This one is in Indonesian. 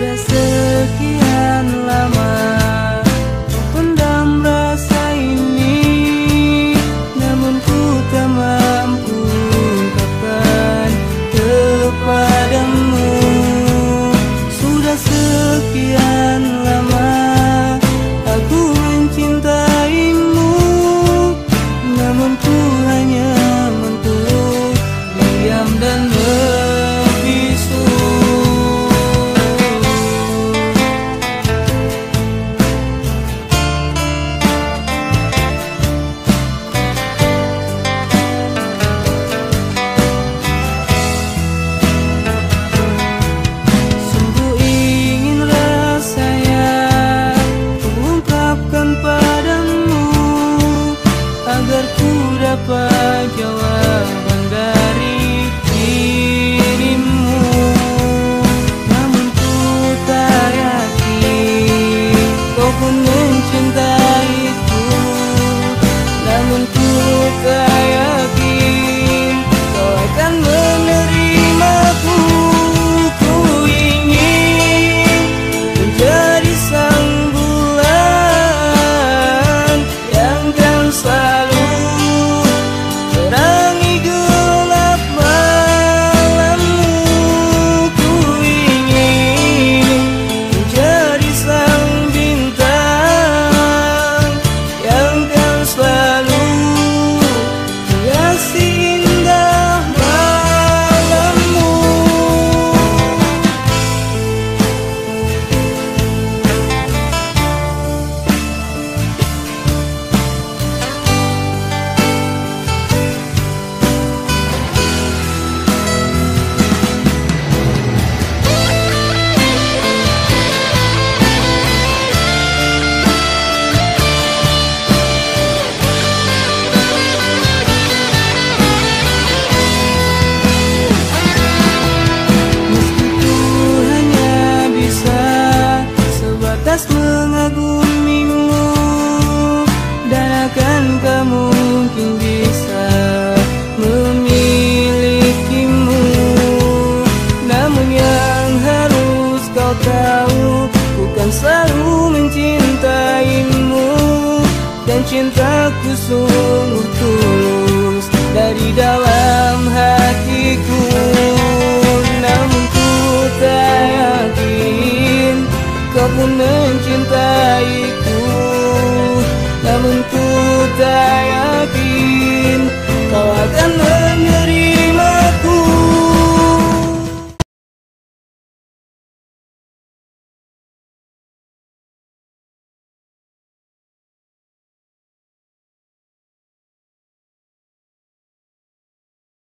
月色 untuk akan selalu mencintaimu Dan cintaku sungguh tulus dari dalam hatiku Namun ku tak yakin kau pun mencintaiku